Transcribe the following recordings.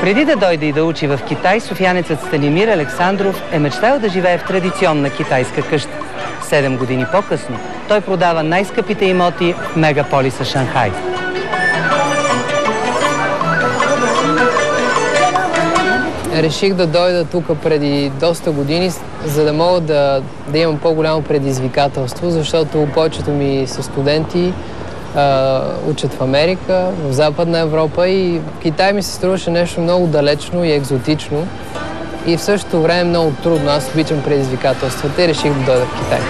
Преди да дойде и да учи в Китай, софиянецът Станимир Александров е мечтал да живее в традиционна китайска къща. Седем години по-късно той продава най-скъпите имоти в мегаполиса Шанхай. Реших да дойда тук преди доста години, за да мога да, да имам по-голямо предизвикателство, защото повечето ми са студенти, учат в Америка, в Западна Европа и в Китай ми се струваше нещо много далечно и екзотично и в същото време много трудно. Аз обичам предизвикателствата и реших да дойда в Китай.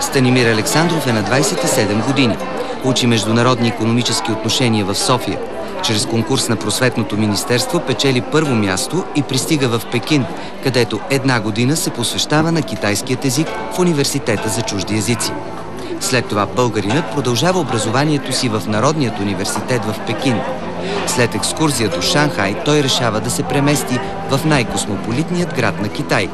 Станимир Александров е на 27 години. Учи международни економически отношения в София. Чрез конкурс на Просветното министерство печели първо място и пристига в Пекин, където една година се посвещава на китайският език в Университета за чужди езици. След това българинът продължава образованието си в Народният университет в Пекин. След екскурзия до Шанхай той решава да се премести в най-космополитният град на Китай.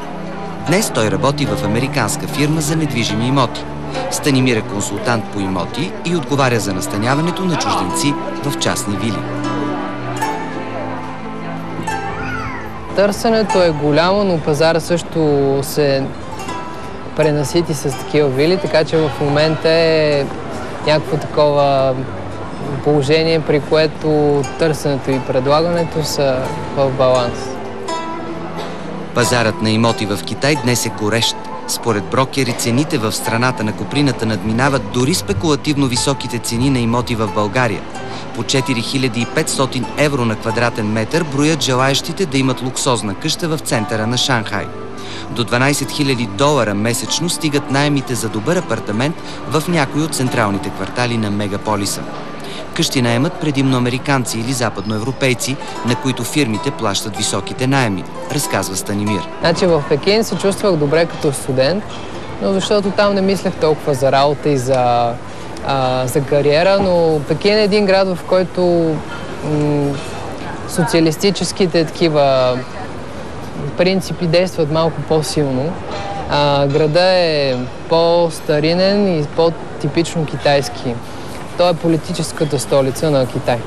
Днес той работи в американска фирма за недвижими имоти. Станимир е консултант по имоти и отговаря за настаняването на чужденци в частни вили. Търсенето е голямо, но пазара също се пренасити с такива вили, така че в момента е някакво такова положение, при което търсенето и предлагането са в баланс. Пазарът на имоти в Китай днес е горещ. Според брокери, цените в страната на Коприната надминават дори спекулативно високите цени на имоти в България. По 4500 евро на квадратен метър броят желаящите да имат луксозна къща в центъра на Шанхай. До 12 000 долара месечно стигат найемите за добър апартамент в някои от централните квартали на мегаполиса. Къщи наемат предимно американци или западноевропейци, на които фирмите плащат високите найеми, разказва Станимир. Значи в Пекин се чувствах добре като студент, но защото там не мислех толкова за работа и за, а, за кариера, но Пекин е един град, в който социалистическите такива принципи действат малко по-силно. града е по-старинен и по-типично китайски. Той е политическата столица на Китай.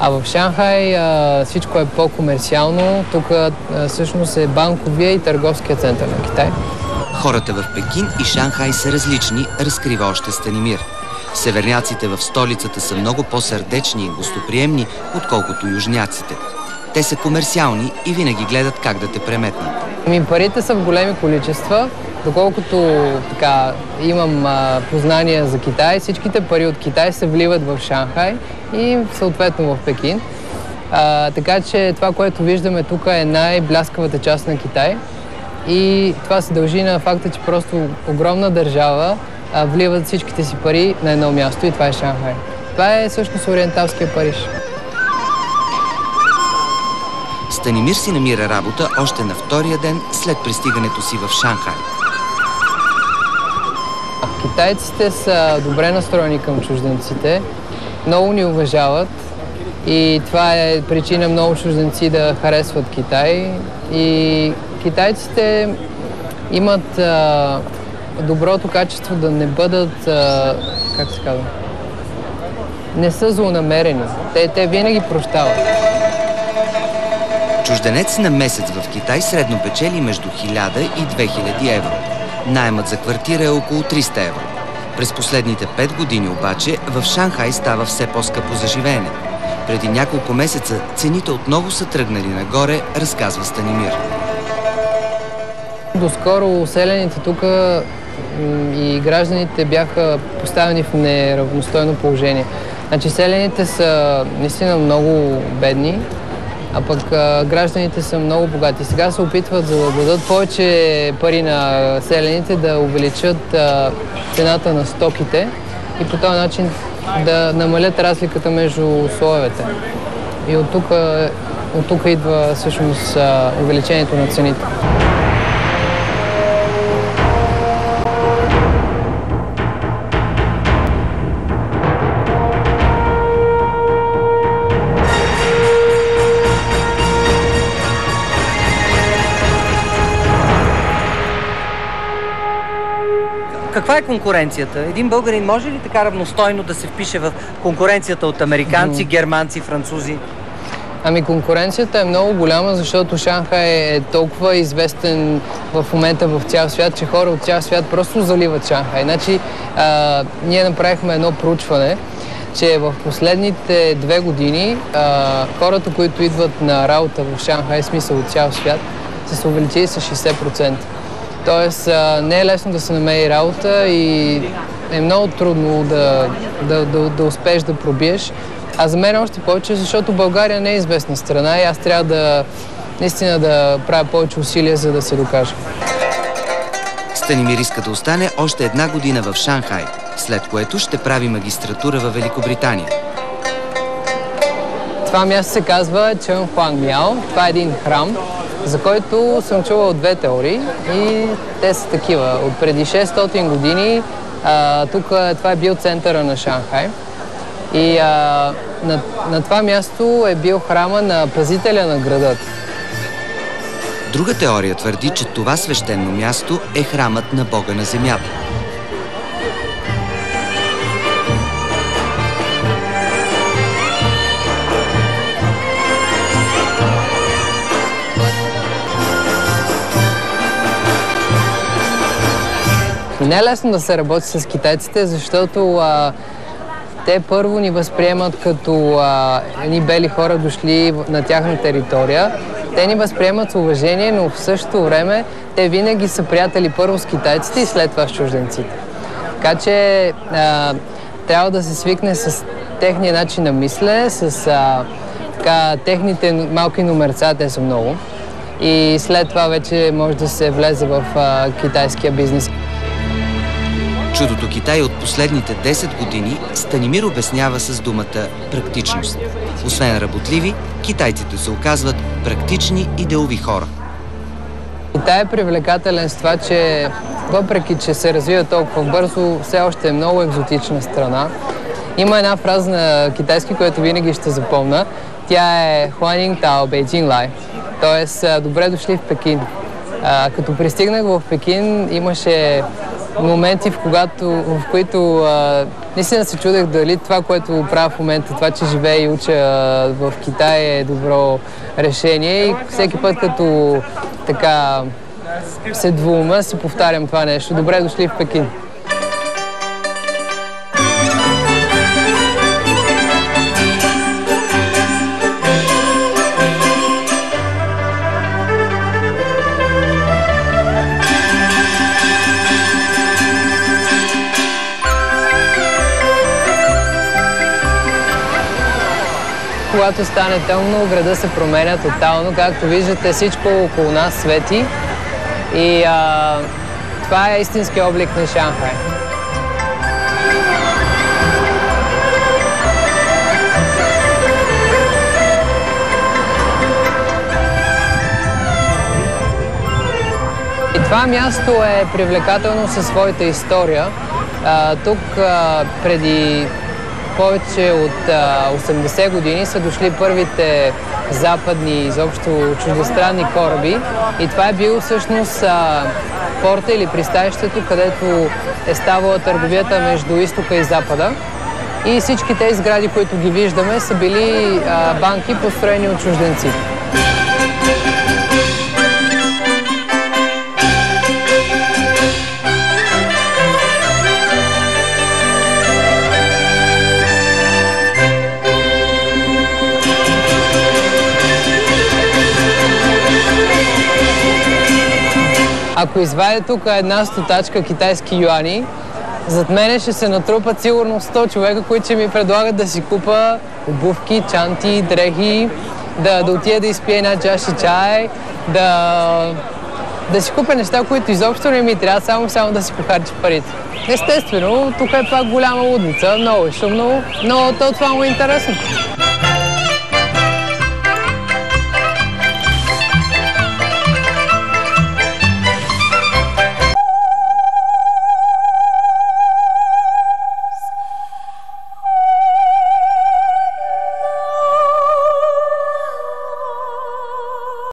А в Шанхай а, всичко е по-комерциално. Тук а, всъщност е банковия и търговския център на Китай. Хората в Пекин и Шанхай са различни, разкрива още Станимир. Северняците в столицата са много по-сърдечни и гостоприемни, отколкото южняците. Те са комерциални и винаги гледат как да те преметнат. Ми, парите са в големи количества. Доколкото така, имам а, познания за Китай, всичките пари от Китай се вливат в Шанхай и съответно в Пекин. А, така че това, което виждаме тук е най-бляскавата част на Китай. И това се дължи на факта, че просто огромна държава вливат всичките си пари на едно място и това е Шанхай. Това е всъщност ориенталския Париж. Станимир си намира работа още на втория ден след пристигането си в Шанхай. Китайците са добре настроени към чужденците, много ни уважават и това е причина много чужденци да харесват Китай. И китайците имат доброто качество да не бъдат, а, как се казва, не са злонамерени. Те, те винаги прощават. Чужденец на месец в Китай средно печели между 1000 и 2000 евро. Наймът за квартира е около 300 евро. През последните 5 години обаче в Шанхай става все по-скъпо за живеене. Преди няколко месеца цените отново са тръгнали нагоре, разказва Станимир. Доскоро селените тук и гражданите бяха поставени в неравностойно положение. Значи селените са наистина много бедни, а пък гражданите са много богати. Сега се опитват да дадат повече пари на селените, да увеличат цената на стоките и по този начин да намалят разликата между слоевете. И от тук идва всъщност увеличението на цените. Каква е конкуренцията? Един българин може ли така равностойно да се впише в конкуренцията от американци, германци, французи? Ами конкуренцията е много голяма, защото Шанхай е толкова известен в момента в цял свят, че хора от цял свят просто заливат Шанхай. Значи, а, ние направихме едно проучване, че в последните две години а, хората, които идват на работа в Шанхай, смисъл от цял свят, са се увеличили с 60%. Тоест не е лесно да се намери работа и е много трудно да, да, да, да успееш да пробиеш. А за мен още повече, защото България не е известна страна и аз трябва да наистина да правя повече усилия, за да се докажа. Станимир иска да остане още една година в Шанхай, след което ще прави магистратура в Великобритания. Това място се казва Чън Хуанг Мяо. Това е един храм, за който съм чувал две теории и те са такива. От преди 600 години а, тук това е бил центъра на Шанхай. И а, на, на това място е бил храма на пазителя на градът. Друга теория твърди, че това свещено място е храмът на Бога на земята. Не е лесно да се работи с китайците, защото а, те първо ни възприемат като а, едни бели хора дошли на тяхна територия. Те ни възприемат с уважение, но в същото време те винаги са приятели първо с китайците и след това с чужденците. Така че а, трябва да се свикне с техния начин на мислене, с а, така, техните малки номерца, те са много. И след това вече може да се влезе в а, китайския бизнес. Чудото Китай от последните 10 години Станимир обяснява с думата практичност. Освен работливи, китайците се оказват практични и делови хора. Китай е привлекателен с това, че въпреки, че се развива толкова бързо, все още е много екзотична страна. Има една фраза на китайски, която винаги ще запомна. Тя е Хуанинг Тао Бейджин Лай. Тоест, добре дошли в Пекин. А, като пристигнах в Пекин, имаше моменти, в, когато, в които а, наистина се чудех дали това, което правя в момента, това, че живея и уча а, в Китай е добро решение и всеки път като така се двума, си повтарям това нещо. Добре дошли в Пекин. Когато стане тъмно, града се променя тотално. Както виждате, всичко около нас свети. И а, това е истински облик на Шанхай. Това място е привлекателно със своята история. А, тук а, преди повече от а, 80 години са дошли първите западни, изобщо чуждестранни кораби и това е било всъщност порта или пристанището, където е ставала търговията между изтока и запада. И всички тези сгради, които ги виждаме, са били банки, построени от чужденци. Ако извадя тук една стотачка китайски юани, зад мене ще се натрупат сигурно 100 човека, които ще ми предлагат да си купа обувки, чанти, дрехи, да, да отида да изпия една чаша чай, да, да си купя неща, които изобщо не ми трябва, само, само да си похарча парите. Естествено, тук е пак голяма лудница, много е шумно, но то това му е интересно.